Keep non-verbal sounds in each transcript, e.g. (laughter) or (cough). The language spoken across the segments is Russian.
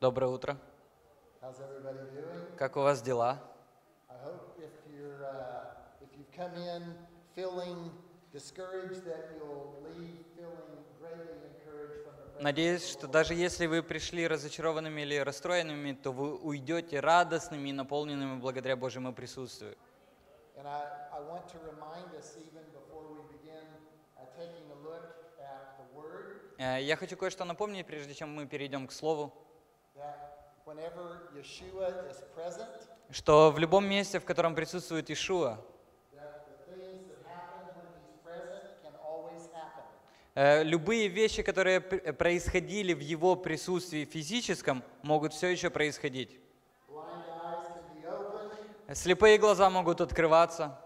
Доброе утро. Как у вас дела? Uh, Надеюсь, что даже если вы пришли разочарованными или расстроенными, то вы уйдете радостными и наполненными благодаря Божьему присутствию. Uh, Э, Я хочу кое-что напомнить, прежде чем мы перейдем к Слову, что в любом месте, в котором присутствует happen. э, любые вещи, которые пр- происходили в Его присутствии физическом, могут все еще происходить. Слепые глаза могут открываться.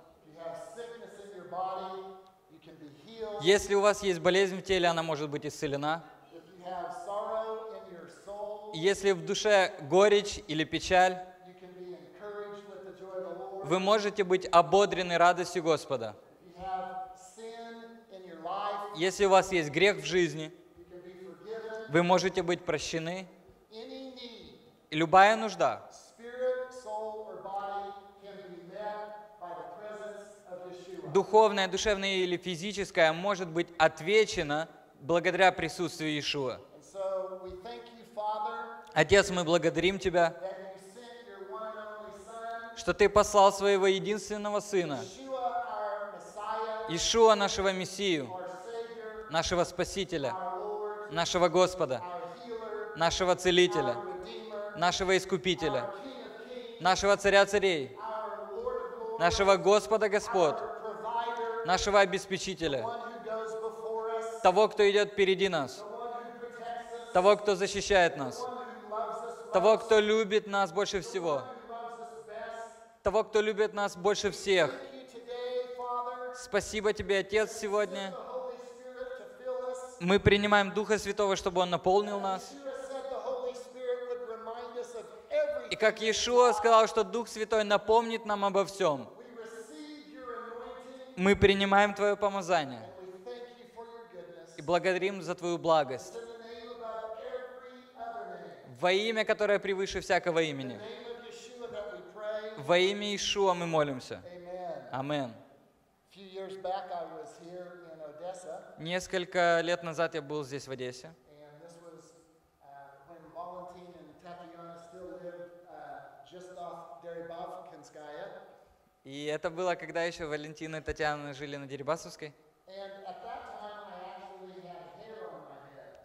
Если у вас есть болезнь в теле, она может быть исцелена. Если в душе горечь или печаль, вы можете быть ободрены радостью Господа. Если у вас есть грех в жизни, вы можете быть прощены. Любая нужда, духовная, душевная или физическая, может быть отвечена благодаря присутствию Иешуа. And so we thank you, Father, Отец, мы благодарим Тебя, что Ты послал Своего единственного Сына, Ишуа нашего Мессию, нашего Спасителя, нашего Господа, нашего Целителя, нашего Искупителя, нашего Царя Царей, нашего Господа Господ, нашего Обеспечителя, того, кто идет впереди нас, того, кто защищает нас, the one who loves us того, кто любит нас больше всего, того, кто любит нас больше всех. Спасибо Тебе, Отец, сегодня. Мы принимаем Духа Святого, чтобы Он наполнил нас. И как Иешуа сказал, что Дух Святой напомнит нам обо всем. Мы принимаем Твое помазание и благодарим за Твою благость. Во имя, которое превыше всякого имени. Во имя Иешуа мы молимся. Амин. Несколько лет назад я был здесь, в Одессе. И это было, когда еще Валентина и Татьяна жили на Дерибасовской.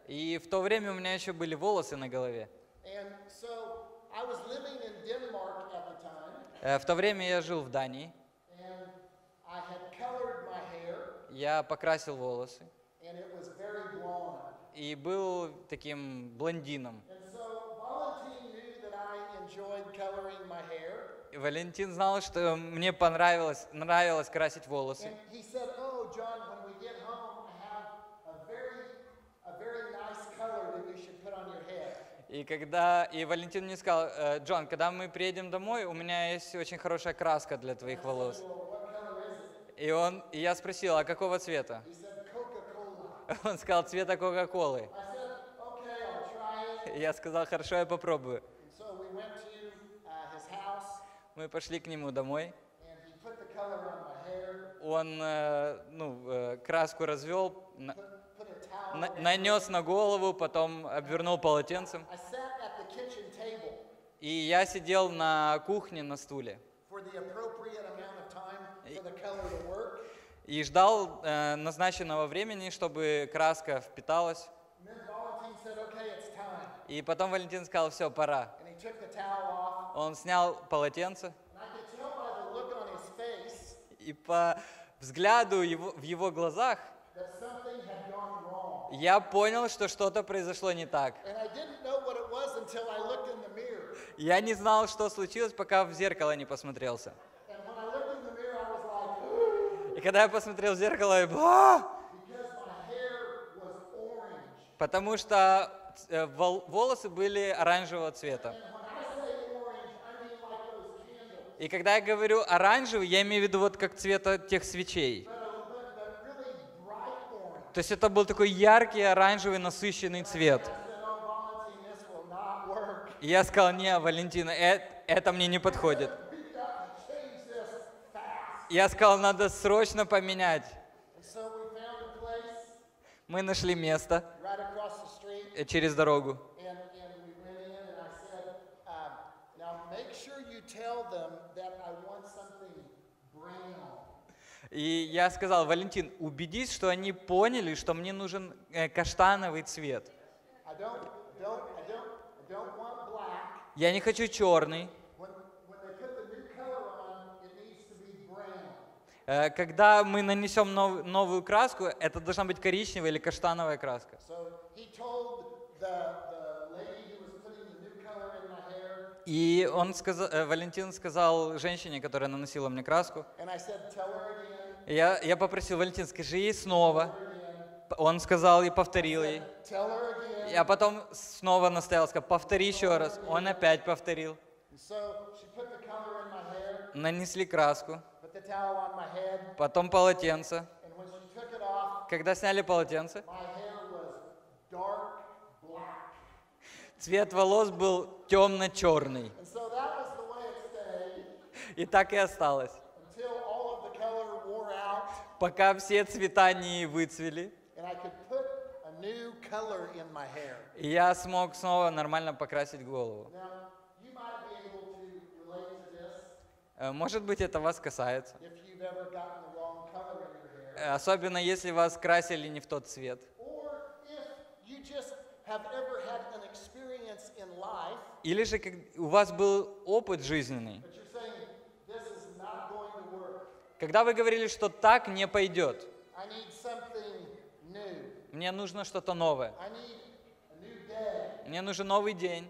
И в то время у меня еще были волосы на голове. And so I was living in Denmark at the time, Э, В то время я жил в Дании. Я покрасил волосы и был таким блондином. И Валентин знал, что мне понравилось нравилось красить волосы. said, "Oh, John, И когда и Валентин мне сказал, «Э, Джон, когда мы приедем домой, у меня есть очень хорошая краска для твоих волос. И он, и я спросил, а какого цвета? Он сказал, цвета Кока-Колы. Я сказал, хорошо, я попробую. Мы пошли к нему домой. Он э, ну, э, краску развел, на- нанес на голову, потом обвернул полотенцем. И я сидел на кухне на стуле work. и ждал э, назначенного времени, чтобы краска впиталась. И потом Валентин сказал, все, пора. Он снял полотенце, и по взгляду его, в его глазах я понял, что что-то произошло не так. Я не знал, что случилось, пока в зеркало не посмотрелся. (gasps) И когда я посмотрел в зеркало, я «А!» was orange. потому что э, вол- волосы были оранжевого цвета. И когда я говорю оранжевый, я имею в виду вот как цвета тех свечей. То есть это был такой яркий, оранжевый, насыщенный цвет. И я сказал, не, Валентина, э- это мне не подходит. Я сказал, надо срочно поменять. Мы нашли место через дорогу. And, and we went in and I said, um, now make sure you tell them that I want something brown. И я сказал, Валентин, убедись, что они поняли, что мне нужен э, каштановый цвет. I don't, I don't, I don't. Я не хочу черный. When, when on. Э, Когда мы нанесем нов- новую краску, это должна быть коричневая или каштановая краска. So the, И он сказал, э, Валентин сказал женщине, которая наносила мне краску, and I said, tell her я, я попросил, Валентин, скажи ей снова. Он сказал и повторил ей. Я потом снова настоял, сказал, повтори еще раз. Он опять повторил. Нанесли краску, потом полотенце. Когда сняли полотенце, цвет волос был темно-черный. И так и осталось. Пока все цвета не выцвели, и я смог снова нормально покрасить голову. Э, Может быть, это вас касается. Э, Особенно если вас красили не в тот цвет. Или же у вас был опыт жизненный, когда вы говорили, что так не пойдет. Мне нужно что-то новое. Мне нужен новый день.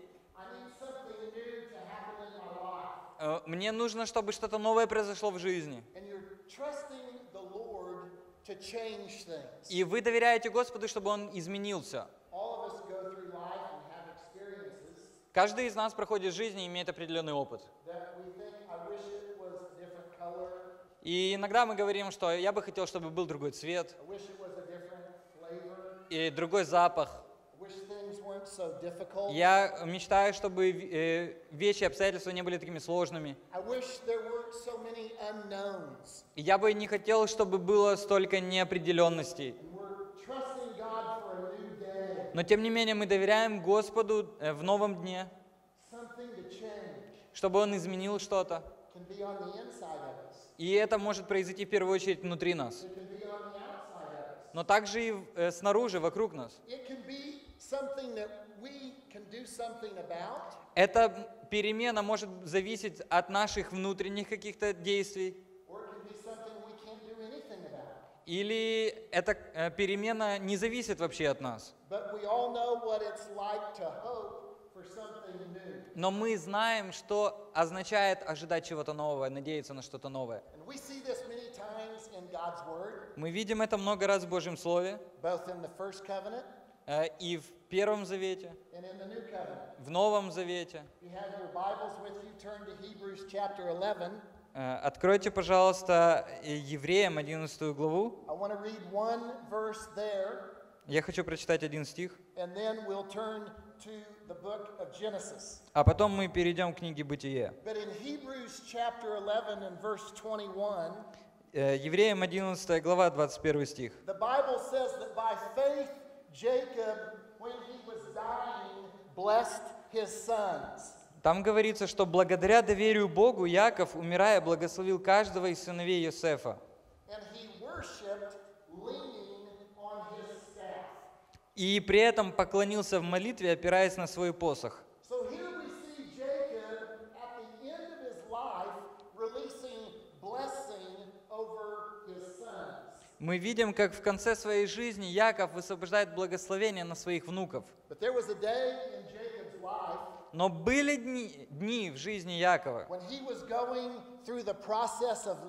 Э, Мне нужно, чтобы что-то новое произошло в жизни. И вы доверяете Господу, чтобы Он изменил все. All of us go through life and have experiences Каждый из нас проходит жизнь и имеет определенный опыт. that we think, I wish it was a different color. И иногда мы говорим, что я бы хотел, чтобы был другой цвет и другой запах. Я мечтаю, чтобы э, вещи и обстоятельства не были такими сложными. И я бы не хотел, чтобы было столько неопределенностей. Но тем не менее мы доверяем Господу э, в новом дне, чтобы Он изменил что-то. И это может произойти в первую очередь внутри нас, но также и э, снаружи, вокруг нас. Эта перемена может зависеть от наших внутренних каких-то действий, или эта э, перемена не зависит вообще от нас. Like Но мы знаем, что означает ожидать чего-то нового, надеяться на что-то новое. Мы видим это много раз в Божьем Слове, э, и в Первом Завете, в Новом Завете. If you have your Bibles with you, turn to Hebrews chapter 11. Э, Откройте, пожалуйста, э, Евреям 11 главу. Я хочу прочитать один стих, and then we'll turn to а потом мы перейдем к книге Бытие. But in Hebrews chapter 11 and verse 21, Э, Евреям 11 глава, 21 стих. Там говорится, что благодаря доверию Богу Яков, умирая, благословил каждого из сыновей Йосефа. And he worshiped leaning on his staff. И при этом поклонился в молитве, опираясь на свой посох. Мы видим, как в конце своей жизни Яков высвобождает благословение на своих внуков. Но были дни, дни в жизни Якова,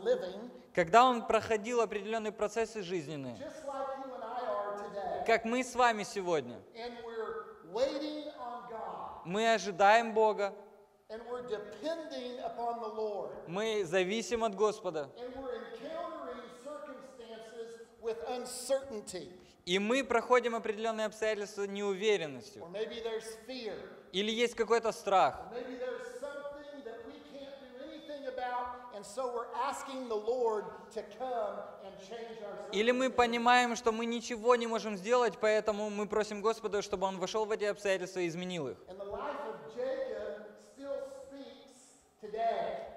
living, когда он проходил определенные процессы жизненные, just like you and I are today. Как мы с вами сегодня. Мы ожидаем Бога, мы зависим от Господа, и мы проходим определенные обстоятельства неуверенностью. Or. Или есть какой-то страх. Maybe Или мы понимаем, что мы ничего не можем сделать, поэтому мы просим Господа, чтобы Он вошел в эти обстоятельства и изменил их.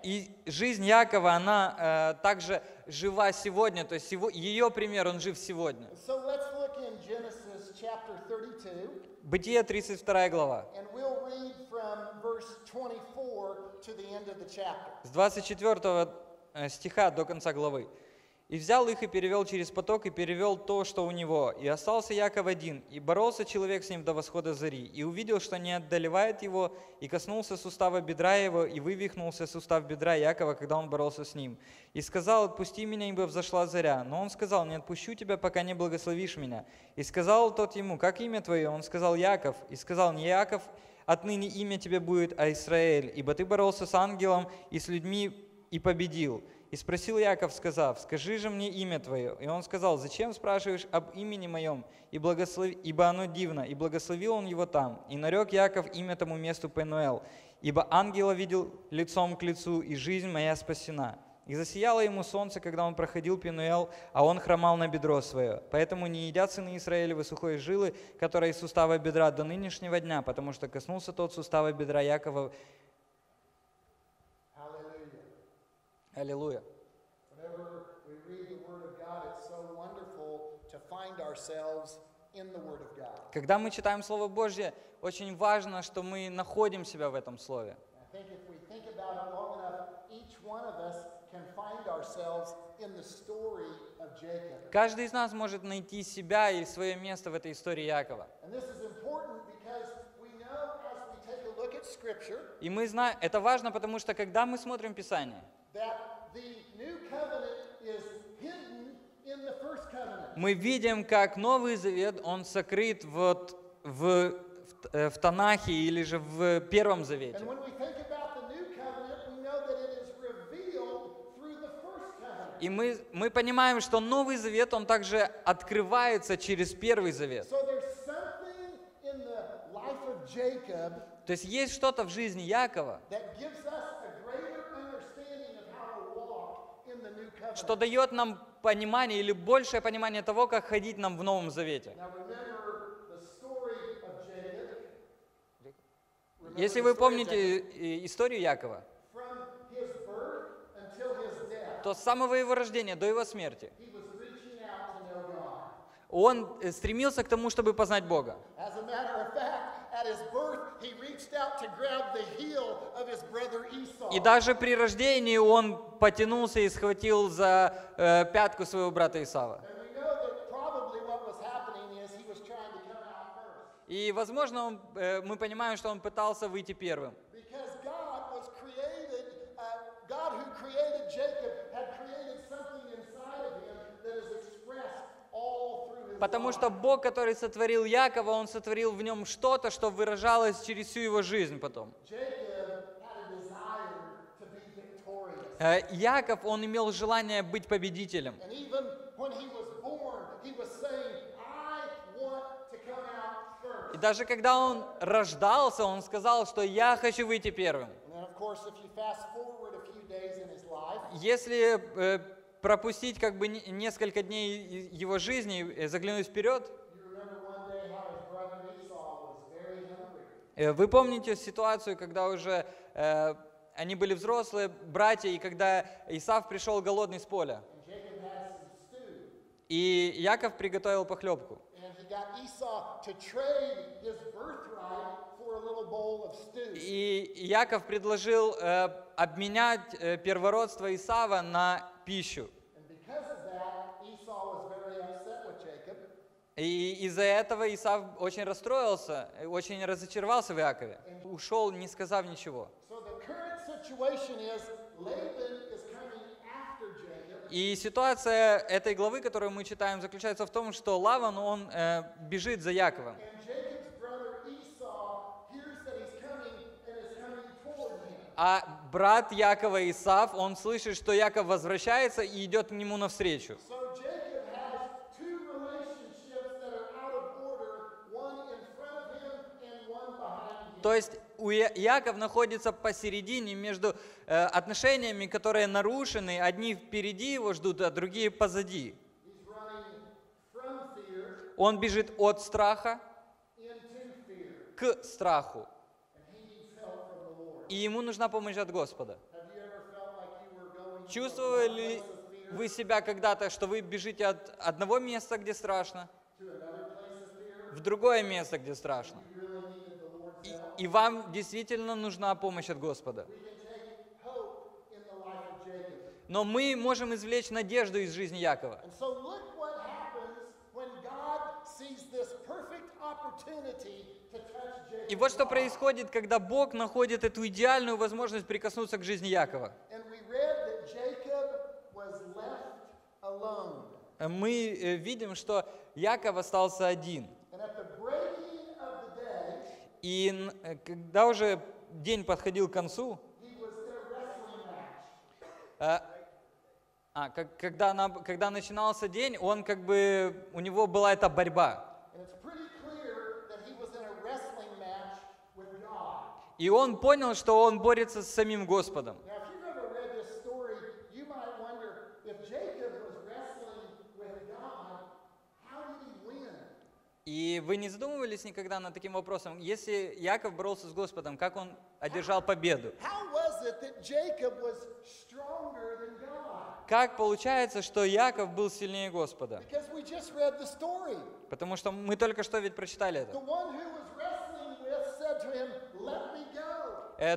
И жизнь Якова, она э, также жива сегодня, то есть его, ее пример, он жив сегодня. So let's look in Genesis chapter 32, Бытие 32 глава. and we'll read from verse 24 С 24 э, стиха до конца главы. «И взял их и перевел через поток, и перевел то, что у него. И остался Яков один, и боролся человек с ним до восхода зари, и увидел, что не отдаливает его, и коснулся сустава бедра его, и вывихнулся сустав бедра Якова, когда он боролся с ним. И сказал, отпусти меня, ибо взошла заря. Но он сказал, не отпущу тебя, пока не благословишь меня. И сказал тот ему, как имя твое? Он сказал, Яков. И сказал, не Яков, отныне имя тебе будет, а Израиль, ибо ты боролся с ангелом и с людьми и победил. И спросил Яков, сказав, скажи же мне имя твое. И он сказал, зачем спрашиваешь об имени моем, и благослови, ибо оно дивно. И благословил он его там. И нарек Яков имя тому месту Пенуэл, ибо ангела видел лицом к лицу, и жизнь моя спасена. И засияло ему солнце, когда он проходил Пенуэл, а он хромал на бедро свое. Поэтому не едят сыны Израилевы сухой жилы, которая из сустава бедра до нынешнего дня, потому что коснулся тот сустава бедра Якова. Аллилуйя. Когда мы читаем Слово Божье, очень важно, что мы находим себя в этом Слове. I think if we think about it long enough, each one of us Каждый из нас может найти себя и свое место в этой истории Якова. И мы знаем, это важно, потому что когда мы смотрим Писание, мы видим, как Новый Завет, он сокрыт вот в, в, э, в Танахе или же в Первом Завете. И мы, мы понимаем, что Новый Завет, он также открывается через Первый Завет. То есть есть что-то в жизни Якова, что дает нам понимание или большее понимание того, как ходить нам в Новом Завете. Если вы помните Jacob? э, историю Якова, From his birth until his death, то с самого его рождения до его смерти он э, стремился к тому, чтобы познать Бога. И даже при рождении он потянулся и схватил за э, пятку своего брата Исава. И, возможно, он, э, мы понимаем, что он пытался выйти первым. Because God was created, uh, God who created Jacob had created something inside of him that is expressed all through his Потому что Бог, который сотворил Якова, Он сотворил в нем что-то, что выражалось через всю его жизнь потом. Э, Яков, он имел желание быть победителем. И даже когда он рождался, он сказал, что я хочу выйти первым. Если э, пропустить как бы не- несколько дней его жизни, э, заглянуть вперед, э, вы помните ситуацию, когда уже э, они были взрослые, братья, и когда Исав пришел голодный с поля, и Яков приготовил похлебку. И Яков предложил э, обменять э, первородство Исава на пищу. И из-за этого Исав очень расстроился, э, очень разочаровался в Якове. Ушел, не сказав ничего. И ситуация этой главы, которую мы читаем, заключается в том, что Лаван, он э, бежит за Яковом. And Jacob's brother Esau hears that he's coming and is coming toward him. А брат Якова Исав, он слышит, что Яков возвращается и идет к нему навстречу. То есть у Яков находится посередине между э, отношениями, которые нарушены. Одни впереди его ждут, а другие позади. Он бежит от страха к страху. and he needs help from the Lord. И ему нужна помощь от Господа. Чувствовали ли вы себя когда-то, что вы бежите от одного места, где страшно, в другое место, где страшно? И, и вам действительно нужна помощь от Господа. Но мы можем извлечь надежду из жизни Якова. И вот что происходит, когда Бог находит эту идеальную возможность прикоснуться к жизни Якова. Alone. Мы э, видим, что Яков остался один. И э, когда уже день подходил к концу, э, а, как- когда, на- когда начинался день, он как бы, у него была эта борьба. И он понял, что он борется с самим Господом. И вы не задумывались никогда над таким вопросом, если Яков боролся с Господом, как он одержал победу? Как получается, что Яков был сильнее Господа? Потому что мы только что ведь прочитали это.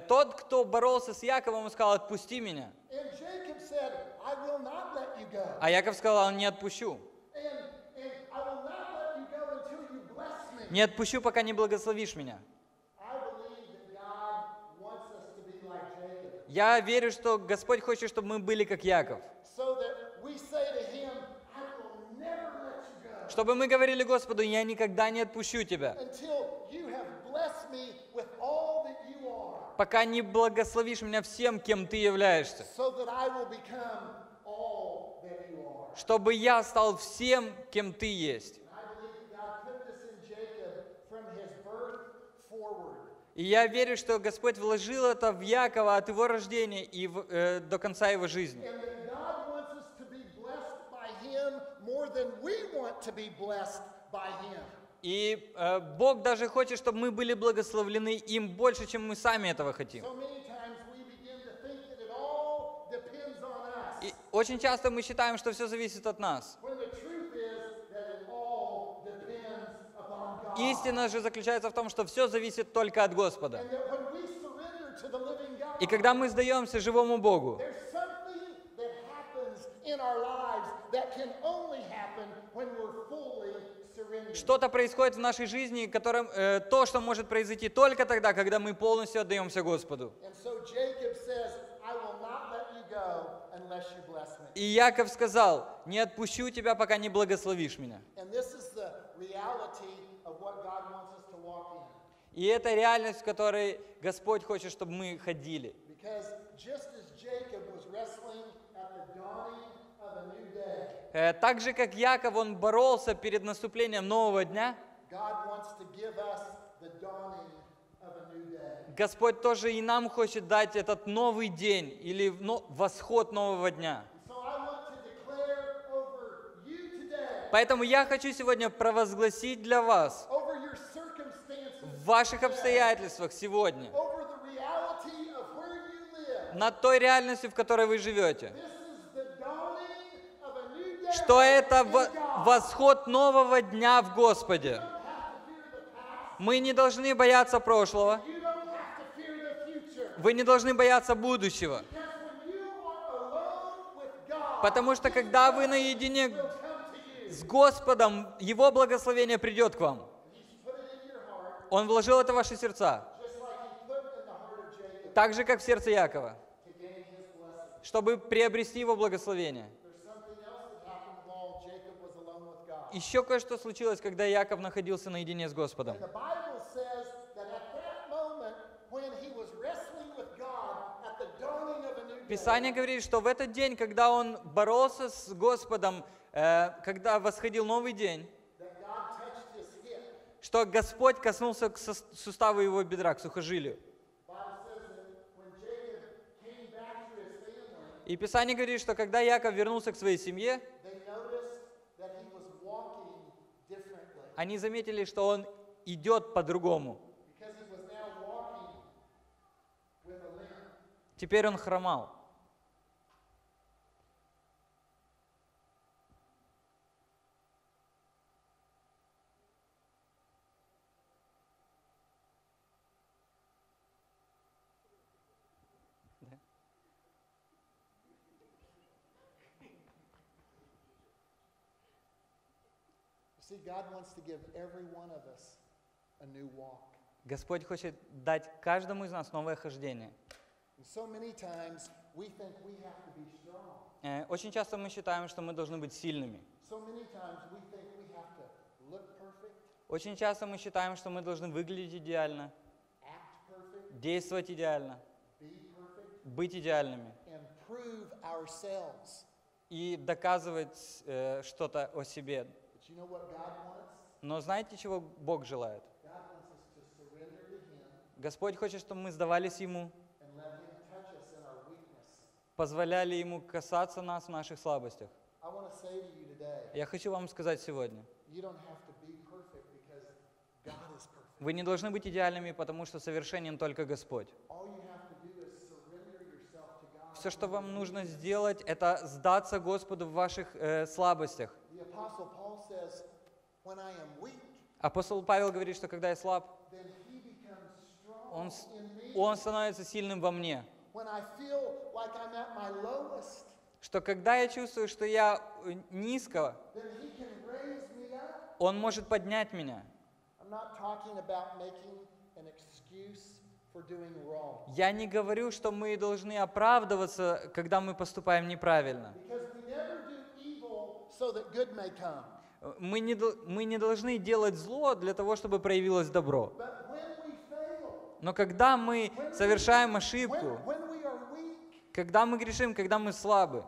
Тот, кто боролся с Яковом, сказал, отпусти меня. А Яков сказал, не отпущу. Не отпущу, пока не благословишь меня. Я верю, что Господь хочет, чтобы мы были как Яков. Чтобы мы говорили Господу, я никогда не отпущу тебя, пока не благословишь меня всем, кем ты являешься. Чтобы я стал всем, кем ты есть. И я верю, что Господь вложил это в Якова от его рождения и в- э, до конца его жизни. More than we want to be blessed by him. И э, Бог даже хочет, чтобы мы были благословлены им больше, чем мы сами этого хотим. И очень часто мы считаем, что все зависит от нас. Истина же заключается в том, что все зависит только от Господа. И когда мы сдаемся живому Богу, in our lives that can only happen when we're fully surrendered. Что-то происходит в нашей жизни, которым, э, то, что может произойти только тогда, когда мы полностью отдаемся Господу. И Яков сказал, не отпущу тебя, пока не благословишь меня. И это реальность, в которой Господь хочет, чтобы мы ходили. Because just Так же, как Яков, он боролся перед наступлением нового дня. Господь тоже и нам хочет дать этот новый день или но- восход нового дня. Поэтому я хочу сегодня провозгласить для вас в ваших обстоятельствах сегодня, над той реальностью, в которой вы живете, что это восход нового дня в Господе. Мы не должны бояться прошлого, вы не должны бояться будущего, потому что когда вы наедине с Господом, Его благословение придет к вам. Он вложил это в ваши сердца, так же, как в сердце Якова, чтобы приобрести Его благословение. Еще кое-что случилось, когда Яков находился наедине с Господом. Писание говорит, что в этот день, когда он боролся с Господом, э, когда восходил новый день, что Господь коснулся к суставу его бедра, к сухожилию. И Писание говорит, что когда Яков вернулся к своей семье, они заметили, что он идет по-другому. Теперь он хромал. Господь хочет дать каждому из нас новое хождение. Э, Очень часто мы считаем, что мы должны быть сильными. Очень часто мы считаем, что мы должны выглядеть идеально, действовать идеально, быть идеальными и доказывать э, что-то о себе. Но знаете, чего Бог желает? Господь хочет, чтобы мы сдавались Ему, позволяли Ему касаться нас в наших слабостях. Я хочу вам сказать сегодня, вы не должны быть идеальными, потому что совершенен только Господь. Все, что вам нужно сделать, это сдаться Господу в ваших э, слабостях. Апостол Павел говорит, что когда я слаб, Он, он становится сильным во мне. Что когда я чувствую, что я э, низко. Он может поднять меня. Я не говорю, что мы должны оправдываться, когда мы поступаем неправильно. Because we never do evil so that good may come. Мы не, мы не должны делать зло для того, чтобы проявилось добро. Но когда мы совершаем ошибку, когда мы грешим, когда мы слабы.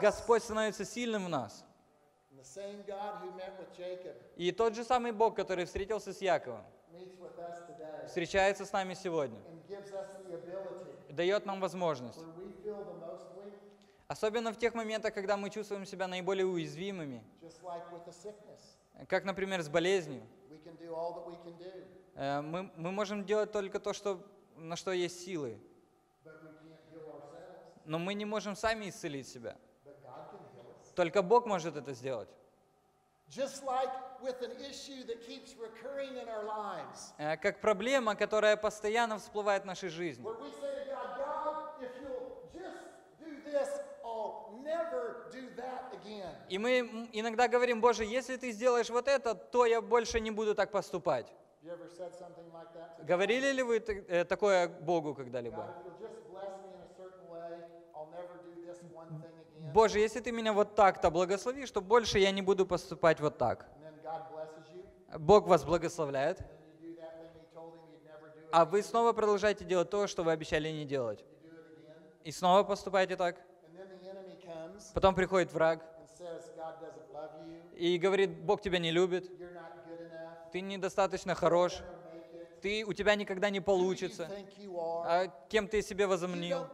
Господь становится сильным в нас. И тот же самый Бог, который встретился с Яковом, встречается с нами сегодня, дает нам возможность. Особенно в тех моментах, когда мы чувствуем себя наиболее уязвимыми, как, например, с болезнью. Э, Мы, мы можем делать только то, что, на что есть силы, но мы не можем сами исцелить себя. Только Бог может это сделать. Э, Как проблема, которая постоянно всплывает в нашей жизни. where we say to God, God, if you'll just do this, I'll never do that again. И мы иногда говорим, Боже, если ты сделаешь вот это, то я больше не буду так поступать. Говорили ли вы э, такое Богу когда-либо? Боже, если ты меня вот так-то благослови, что больше я не буду поступать вот так. Бог вас благословляет, а вы снова продолжаете делать то, что вы обещали не делать. И снова поступаете так. Потом приходит враг и говорит, Бог тебя не любит, ты недостаточно хорош, ты, у тебя никогда не получится. А кем ты себе возомнил?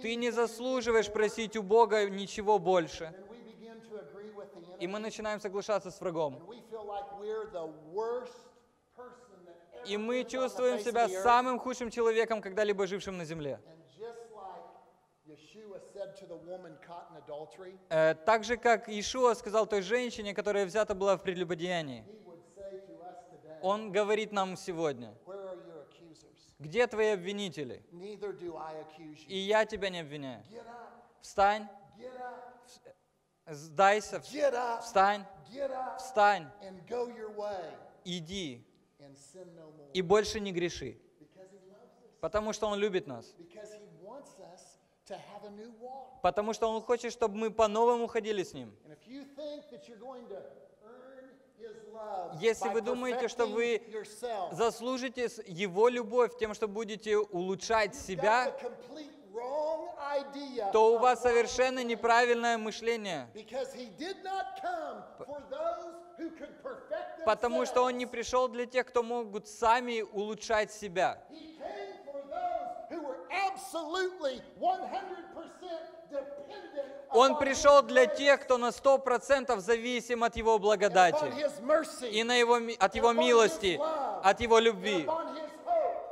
Ты не заслуживаешь просить у Бога ничего больше. И мы начинаем соглашаться с врагом. И мы чувствуем себя самым худшим человеком, когда-либо жившим на земле. Так же, как Иешуа сказал той женщине, которая взята была в прелюбодеянии. Он говорит нам сегодня, где твои обвинители? И я тебя не обвиняю. Встань, сдайся, встань, встань, иди и больше не греши. Потому что Он любит нас. Потому что Он хочет, чтобы мы по-новому ходили с Ним. Если вы думаете, что вы заслужите Его любовь тем, что будете улучшать себя, то у вас совершенно неправильное мышление. Потому что Он не пришел для тех, кто могут сами улучшать себя. Он пришел для тех, кто на сто процентов зависим от Его благодати, и на его, от Его милости, от Его любви,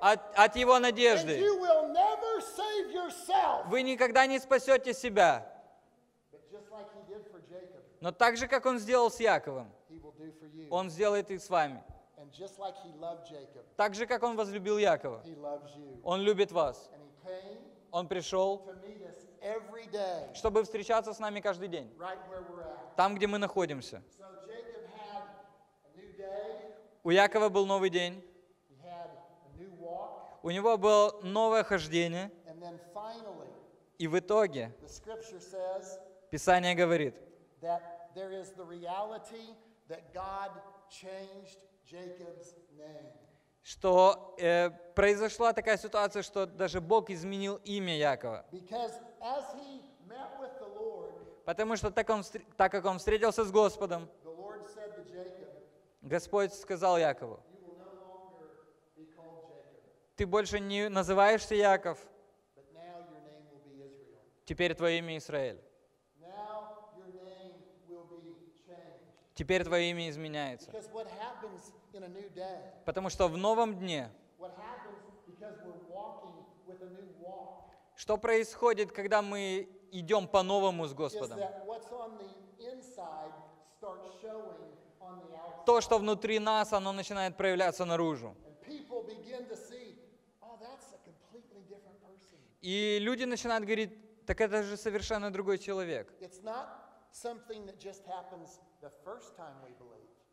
от, от Его надежды. Вы никогда не спасете себя. Но так же, как Он сделал с Яковом. Он сделает и с вами. Так же, как Он возлюбил Якова. Он любит вас. Он пришел, чтобы встречаться с нами каждый день, там, где мы находимся. У Якова был новый день, у него было новое хождение, и в итоге Писание говорит, that there is the reality that God changed Jacob's name. Что э, произошла такая ситуация, что даже Бог изменил имя Якова. Lord, Потому что так, он, так как он встретился с Господом, Jacob, Господь сказал Якову, no ты больше не называешься Яков, теперь твое имя Израиль. Now your name will be changed. Теперь твое имя изменяется. Потому что в новом дне, что происходит, когда мы идем по-новому с Господом? То, что внутри нас, оно начинает проявляться наружу. Oh. И люди начинают говорить, так это же совершенно другой человек.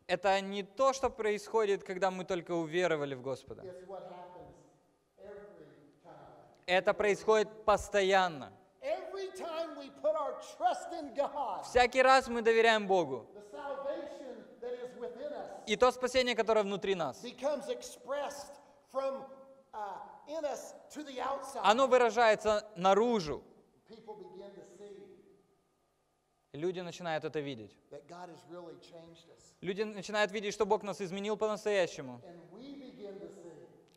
Это не то, что происходит, когда мы только уверовали в Господа. Это происходит постоянно. Всякий раз мы доверяем Богу. И то спасение, которое внутри нас, uh, оно выражается наружу. Люди начинают это видеть. Люди начинают видеть, что Бог нас изменил по-настоящему.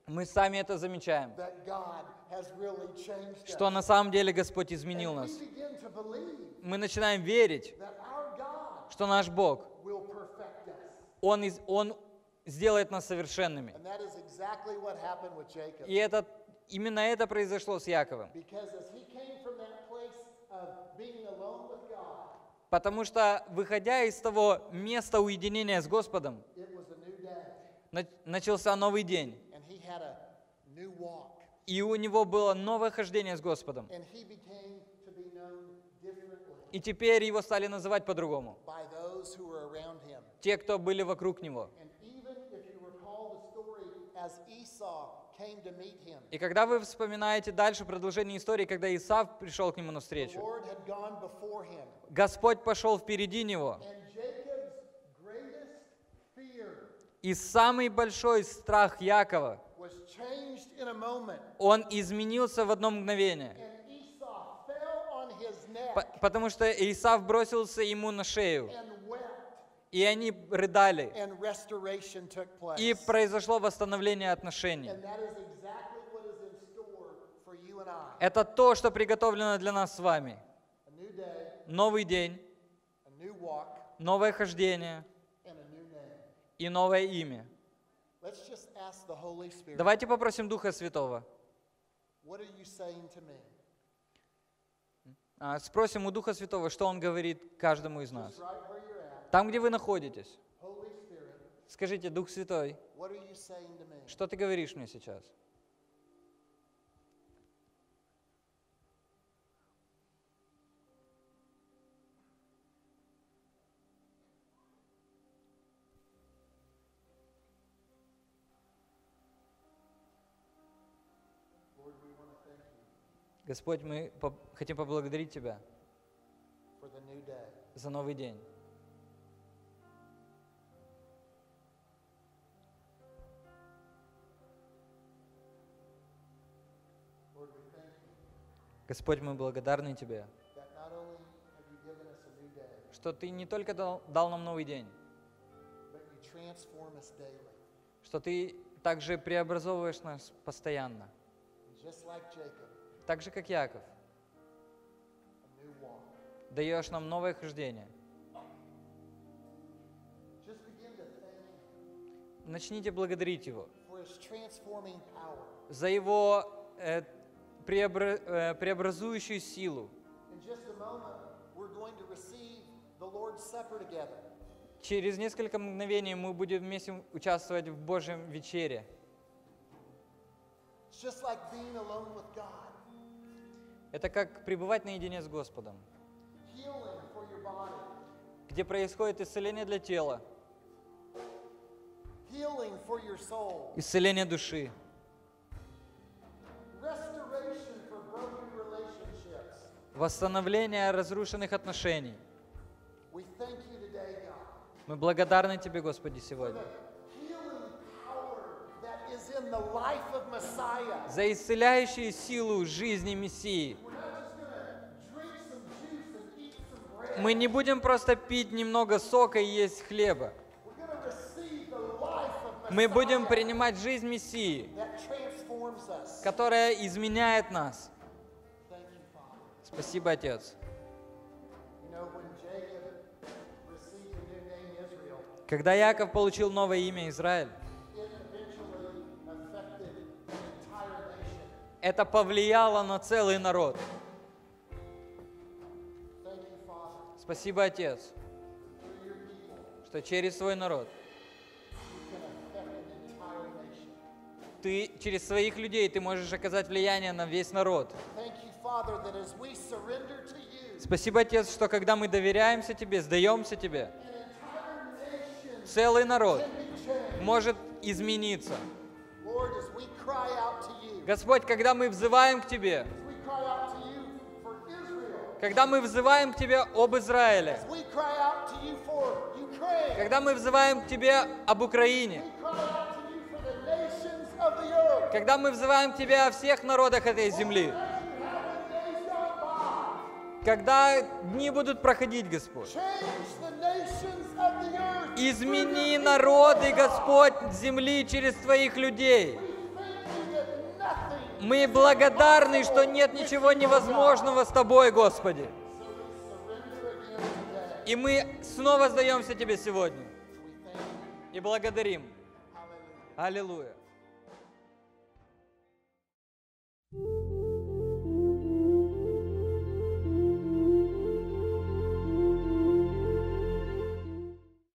Мы сами это замечаем, что на самом деле Господь изменил нас. Мы начинаем верить, что наш Бог. Он, из- Он сделает нас совершенными. И это, именно это произошло с Яковом. Потому что, выходя из того места уединения с Господом, начался новый день. И у него было новое хождение с Господом. И теперь его стали называть по-другому. Те, кто были вокруг него. И когда вы вспоминаете дальше продолжение истории, когда Исав пришел к нему навстречу. Господь пошел впереди него. И самый большой страх Якова, он изменился в одно мгновение. Потому что Исав бросился ему на шею, и они рыдали. И произошло восстановление отношений. Это то, что приготовлено для нас с вами. Новый день, новое хождение и новое имя. Давайте попросим Духа Святого. А, Спросим у Духа Святого, что Он говорит каждому из нас. Там, где вы находитесь, скажите, Дух Святой, что ты говоришь мне сейчас? Господь, мы хотим поблагодарить Тебя за новый день. Господь, мы благодарны Тебе, что Ты не только дал, дал нам новый день, что Ты также преобразовываешь нас постоянно, так же, как Яков, даешь нам новое хождение. Начните благодарить Его за Его э, преобразующую силу. Через несколько мгновений мы будем вместе участвовать в Божьем вечере. Это как пребывать наедине с Господом, где происходит исцеление для тела, исцеление души, восстановление разрушенных отношений. Мы благодарны Тебе, Господи, сегодня за исцеляющую силу жизни Мессии. Мы не будем просто пить немного сока и есть хлеба. Мы будем принимать жизнь Мессии, которая изменяет нас. Name Israel, Когда Яков получил новое имя Израиль, это повлияло на целый народ. Спасибо, Отец, что через свой народ ты через своих людей ты можешь оказать влияние на весь народ. Спасибо, Отец, что когда мы доверяемся Тебе, сдаемся Тебе, целый народ может измениться. Господь, когда мы взываем к Тебе, когда мы взываем к Тебе об Израиле, когда мы взываем к Тебе об Украине, когда мы взываем к Тебе о всех народах этой земли, когда дни будут проходить, Господь, измени народы, Господь, земли через Твоих людей. Мы благодарны, что нет ничего невозможного с Тобой, Господи. И мы снова сдаемся Тебе сегодня и благодарим. Аллилуйя.